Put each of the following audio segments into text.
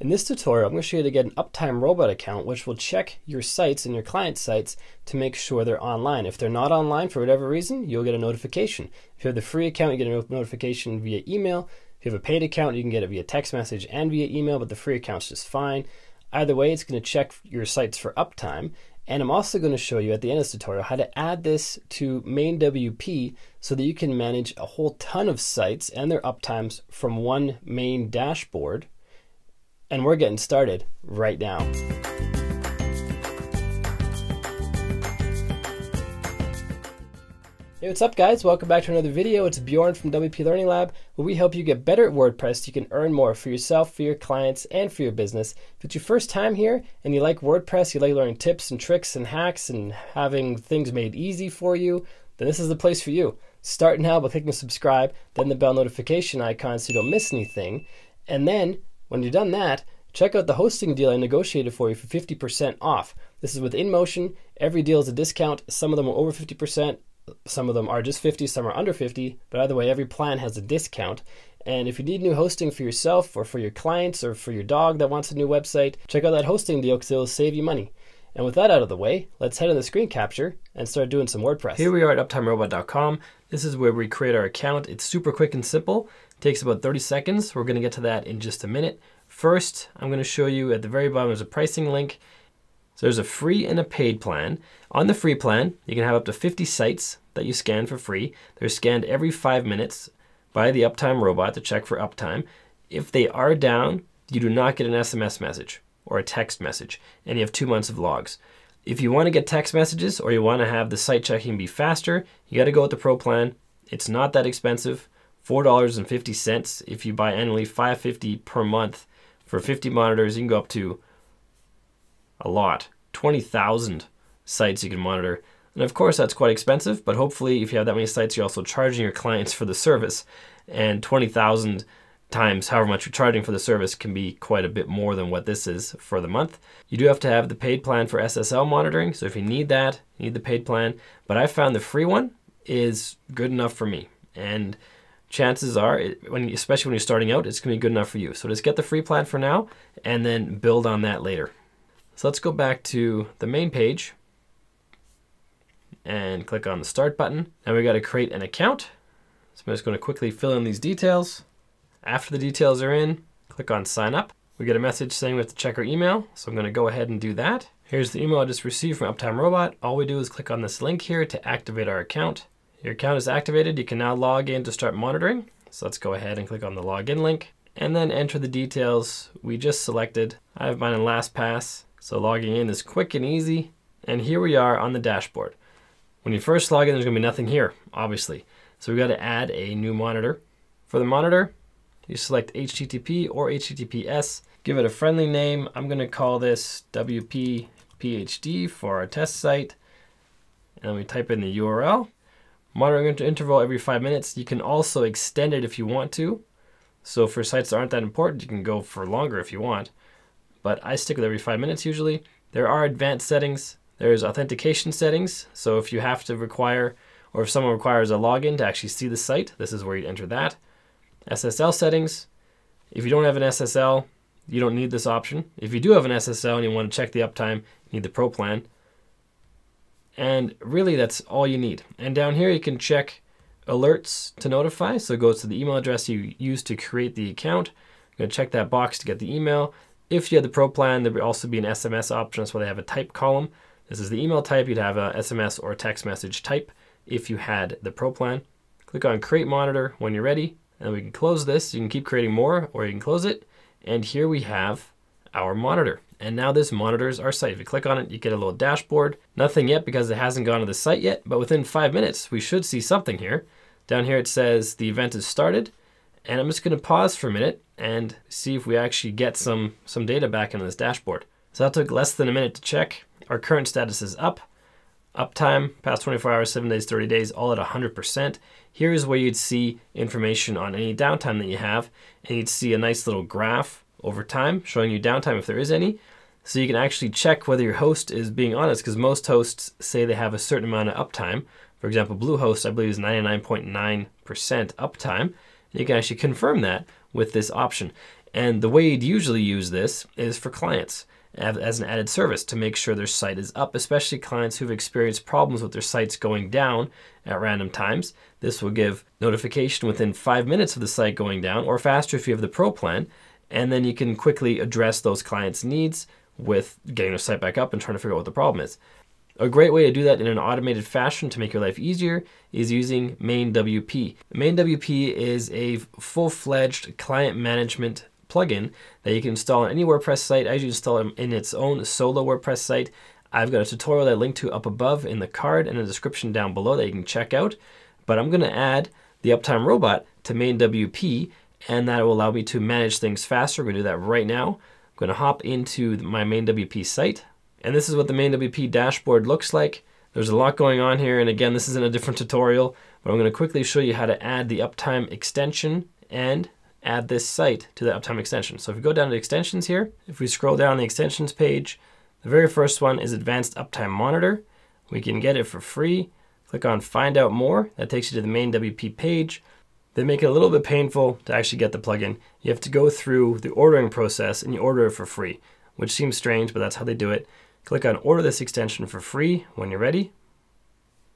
In this tutorial, I'm going to show you how to get an Uptime Robot account, which will check your sites and your client sites to make sure they're online. If they're not online for whatever reason, you'll get a notification. If you have the free account, you get a notification via email. If you have a paid account, you can get it via text message and via email, but the free account's just fine. Either way, it's going to check your sites for uptime. And I'm also going to show you at the end of this tutorial how to add this to MainWP so that you can manage a whole ton of sites and their uptimes from one main dashboard and we're getting started right now. Hey, what's up guys? Welcome back to another video. It's Bjorn from WP Learning Lab, where we help you get better at WordPress so you can earn more for yourself, for your clients, and for your business. If it's your first time here and you like WordPress, you like learning tips and tricks and hacks and having things made easy for you, then this is the place for you. Start now by clicking subscribe, then the bell notification icon so you don't miss anything, and then when you've done that, check out the hosting deal I negotiated for you for 50% off. This is with InMotion. Every deal is a discount. Some of them are over 50%, some of them are just 50, some are under 50, but either way, every plan has a discount. And if you need new hosting for yourself or for your clients or for your dog that wants a new website, check out that hosting deal because it'll save you money. And with that out of the way, let's head the screen capture and start doing some WordPress. Here we are at uptimerobot.com. This is where we create our account. It's super quick and simple. It takes about 30 seconds. We're going to get to that in just a minute. First, I'm going to show you at the very bottom there's a pricing link. So there's a free and a paid plan. On the free plan, you can have up to 50 sites that you scan for free. They're scanned every five minutes by the Uptime robot to check for uptime. If they are down, you do not get an SMS message or a text message, and you have two months of logs. If you want to get text messages or you want to have the site checking be faster, you got to go with the Pro plan. It's not that expensive. $4.50 if you buy annually, $5.50 per month. For 50 monitors, you can go up to a lot, 20,000 sites you can monitor. And of course, that's quite expensive, but hopefully, if you have that many sites, you're also charging your clients for the service. And 20,000 times however much you're charging for the service can be quite a bit more than what this is for the month. You do have to have the paid plan for SSL monitoring, so if you need that, you need the paid plan. But I found the free one is good enough for me. And chances are, when especially when you're starting out, it's going to be good enough for you. So just get the free plan for now and then build on that later. So let's go back to the main page and click on the start button. Now we got to create an account. So I'm just going to quickly fill in these details. After the details are in, click on sign up. We get a message saying we have to check our email, so I'm going to go ahead and do that. Here's the email I just received from Uptime Robot. All we do is click on this link here to activate our account. Your account is activated. You can now log in to start monitoring. So let's go ahead and click on the login link and then enter the details we just selected. I have mine in LastPass, so logging in is quick and easy. And here we are on the dashboard. When you first log in, there's gonna be nothing here, obviously. So we gotta add a new monitor. For the monitor, you select HTTP or HTTPS. Give it a friendly name. I'm going to call this WP PhD for our test site. And we type in the URL. Monitoring interval every five minutes. You can also extend it if you want to. So for sites that aren't that important, you can go for longer if you want. But I stick with every five minutes usually. There are advanced settings. There's authentication settings. So if you have to require, or if someone requires a login to actually see the site, this is where you enter that. SSL settings. If you don't have an SSL, you don't need this option. If you do have an SSL and you want to check the uptime, you need the Pro plan. And really, that's all you need. And down here, you can check alerts to notify. So it goes to the email address you used to create the account. I'm going to check that box to get the email. If you had the Pro plan, there would also be an SMS option. That's why they have a type column. This is the email type. You'd have a SMS or text message type if you had the Pro plan. Click on Create Monitor when you're ready. And we can close this. You can keep creating more or you can close it. And here we have our monitor. And now this monitors our site. If you click on it, you get a little dashboard. Nothing yet because it hasn't gone to the site yet, but within five minutes, we should see something here. Down here it says the event is started. And I'm just gonna pause for a minute and see if we actually get some, some data back in this dashboard. So that took less than a minute to check. Our current status is up. Uptime, past 24 hours, 7 days, 30 days, all at 100%. Here's where you'd see information on any downtime that you have, and you'd see a nice little graph over time showing you downtime if there is any. So you can actually check whether your host is being honest, because most hosts say they have a certain amount of uptime. For example, Bluehost, I believe, is 99.9% uptime. You can actually confirm that with this option. And the way you'd usually use this is for clients as an added service to make sure their site is up, especially clients who've experienced problems with their sites going down at random times. This will give notification within five minutes of the site going down or faster if you have the pro plan. And then you can quickly address those clients' needs with getting their site back up and trying to figure out what the problem is. A great way to do that in an automated fashion to make your life easier is using MainWP. MainWP is a full-fledged client management plugin that you can install on any WordPress site as you install it in its own solo WordPress site. I've got a tutorial that I linked to up above in the card and a description down below that you can check out. But I'm going to add the Uptime Robot to MainWP and that will allow me to manage things faster. We're going to do that right now. I'm going to hop into my MainWP site. And this is what the MainWP dashboard looks like. There's a lot going on here. And again, this isn't a different tutorial, but I'm going to quickly show you how to add the Uptime extension and add this site to the Uptime extension. So if we go down to extensions here, if we scroll down the extensions page, the very first one is Advanced Uptime Monitor. We can get it for free. Click on Find Out More. That takes you to the MainWP page. They make it a little bit painful to actually get the plugin. You have to go through the ordering process and you order it for free, which seems strange, but that's how they do it. Click on Order this extension for free when you're ready.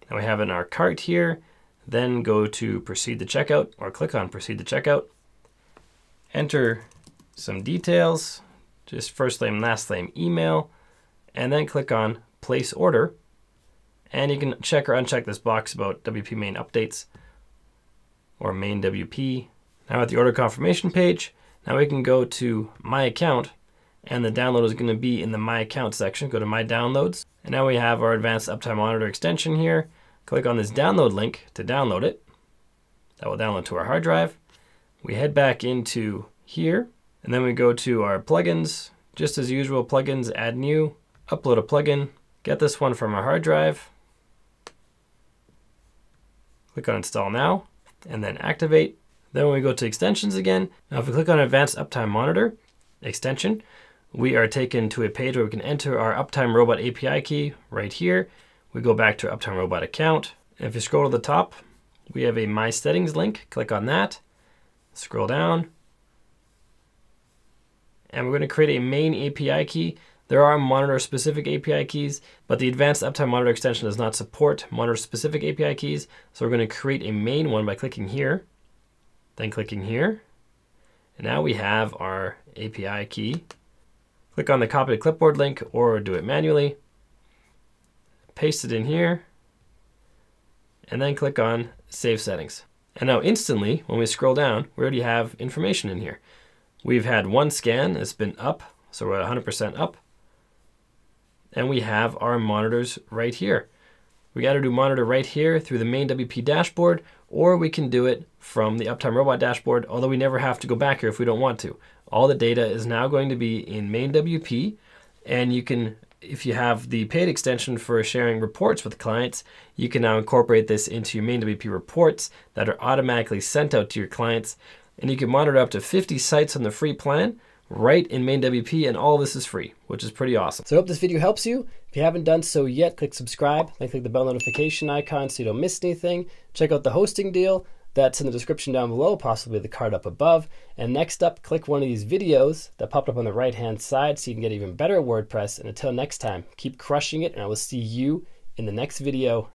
And we have it in our cart here. Then go to Proceed to Checkout or click on Proceed to Checkout enter some details, just first name, last name, email, and then click on place order. And you can check or uncheck this box about WP main updates or MainWP. Now at the order confirmation page, now we can go to my account and the download is going to be in the my account section. Go to my downloads. And now we have our advanced uptime monitor extension here. Click on this download link to download it. That will download to our hard drive. We head back into here, and then we go to our plugins. Just as usual, plugins, add new, upload a plugin, get this one from our hard drive, click on install now, and then activate. Then when we go to extensions again, now if we click on advanced uptime monitor extension, we are taken to a page where we can enter our Uptime Robot API key right here. We go back to our Uptime Robot account. And if you scroll to the top, we have a My Settings link. Click on that. Scroll down. And we're going to create a main API key. There are monitor specific API keys, but the advanced uptime monitor extension does not support monitor specific API keys. So we're going to create a main one by clicking here, then clicking here. And now we have our API key. Click on the copy to clipboard link or do it manually. Paste it in here and then click on Save Settings. And now instantly, when we scroll down, we already have information in here. We've had one scan, it's been up, so we're at 100% up. And we have our monitors right here. We got to do monitor right here through the MainWP dashboard, or we can do it from the Uptime Robot dashboard, although we never have to go back here if we don't want to. All the data is now going to be in MainWP, and you can if you have the paid extension for sharing reports with clients, you can now incorporate this into your MainWP reports that are automatically sent out to your clients. And you can monitor up to 50 sites on the free plan right in MainWP, and all this is free, which is pretty awesome. So I hope this video helps you. If you haven't done so yet, click subscribe and click the bell notification icon so you don't miss anything. Check out the hosting deal. That's in the description down below, possibly the card up above. And next up, click one of these videos that popped up on the right hand side so you can get even better at WordPress. And until next time, keep crushing it, and I will see you in the next video.